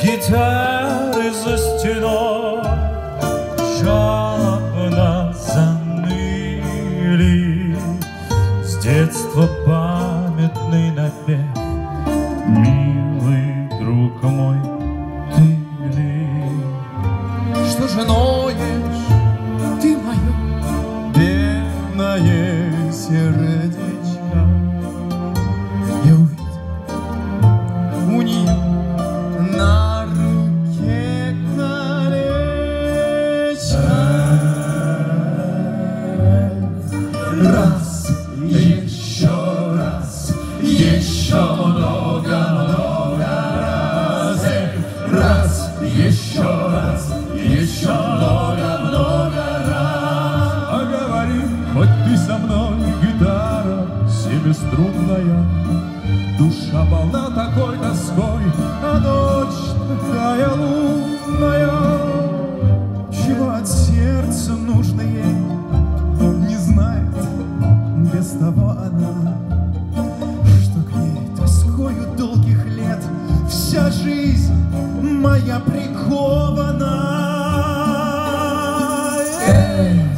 Гитары за стеной жалобно заныли С детства памятный напев Милый друг мой, ты ли? Что же ноешь, ты мое бедное сердечко? Раз, еще раз, еще много-много раз. Раз, еще раз, еще много-много раз. А говори, хоть ты со мной, гитара семиструнная, Душа полна такой тоской, а ночь такая лунная. без того она, что к ней тоскою долгих лет вся жизнь моя прикована. Эй!